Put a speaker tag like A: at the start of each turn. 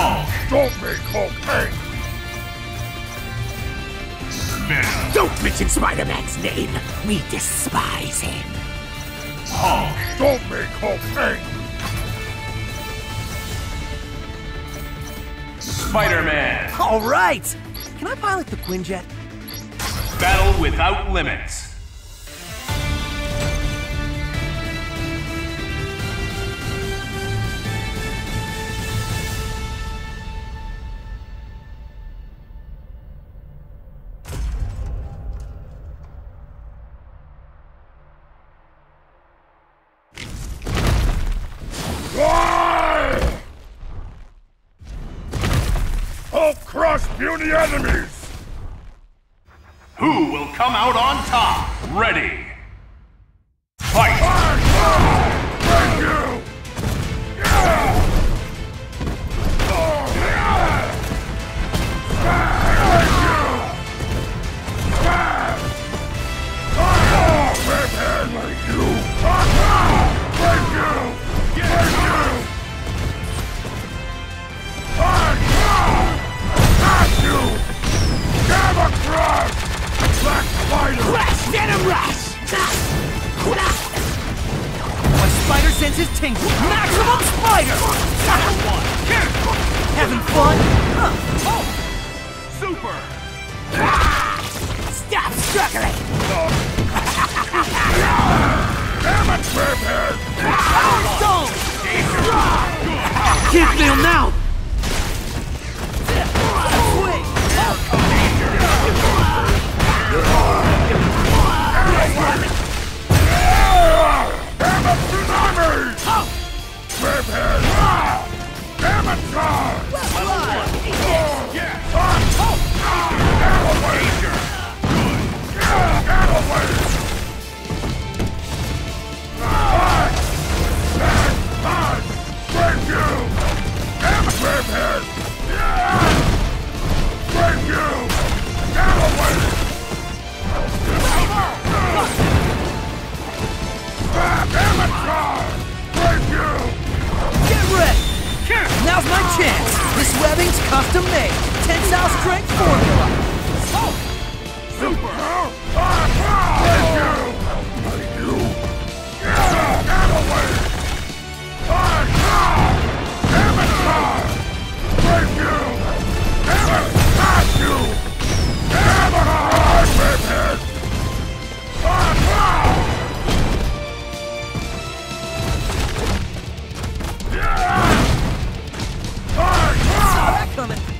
A: Hulk.
B: Don't make Hulk!
A: Venom.
C: Don't mention Spider-Man's name. We despise him.
A: Hulk.
B: Don't make Hulk Hank!
A: Spider-Man.
D: All right! Can I pilot the Quinjet?
A: Battle without limits.
B: Hulk puny enemies!
A: Who will come out on top? Ready. Fight!
B: Thank
D: senses tingle. Maximum spider! Having fun? Huh. Oh.
A: Super!
C: Stop struggling!
D: Stone! Can't fail now! Chance! This webbing's custom made. Tensile strength formula. Coming.